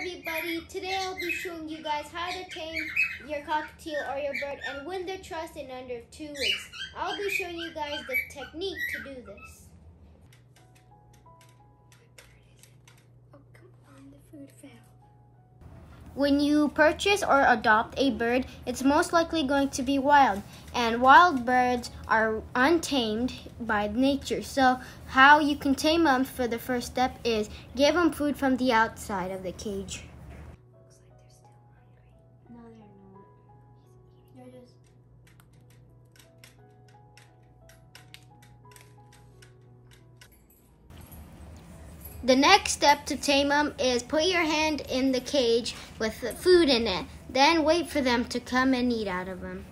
everybody, today I'll be showing you guys how to tame your cockatiel or your bird and win their trust in under two weeks. I'll be showing you guys the technique to do this. When you purchase or adopt a bird, it's most likely going to be wild. And wild birds are untamed by nature. So, how you can tame them for the first step is give them food from the outside of the cage. No, they're not. They're just. The next step to tame them is put your hand in the cage with the food in it. Then wait for them to come and eat out of them.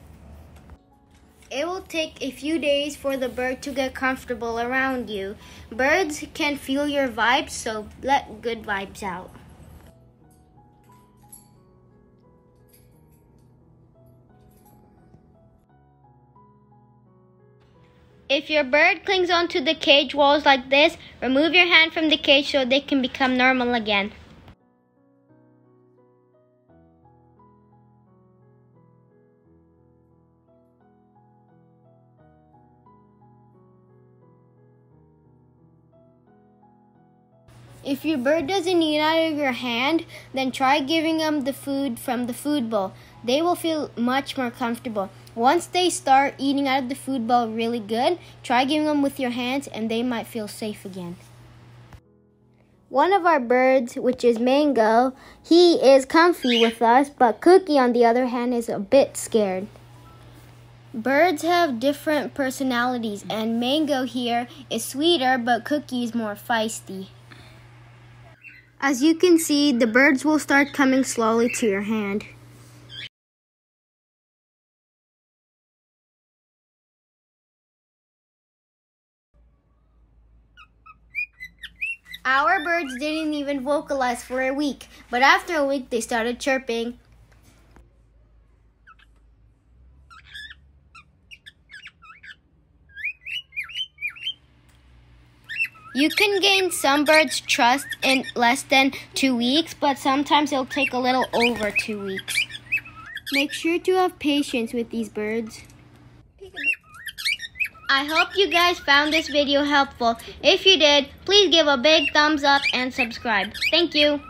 It will take a few days for the bird to get comfortable around you. Birds can feel your vibes, so let good vibes out. If your bird clings onto the cage walls like this, remove your hand from the cage so they can become normal again. If your bird doesn't eat out of your hand, then try giving them the food from the food bowl. They will feel much more comfortable. Once they start eating out of the food bowl really good, try giving them with your hands and they might feel safe again. One of our birds, which is Mango, he is comfy with us, but Cookie, on the other hand, is a bit scared. Birds have different personalities, and Mango here is sweeter, but Cookie is more feisty. As you can see, the birds will start coming slowly to your hand. Our birds didn't even vocalize for a week, but after a week they started chirping. You can gain some birds' trust in less than two weeks, but sometimes it'll take a little over two weeks. Make sure to have patience with these birds. I hope you guys found this video helpful. If you did, please give a big thumbs up and subscribe. Thank you.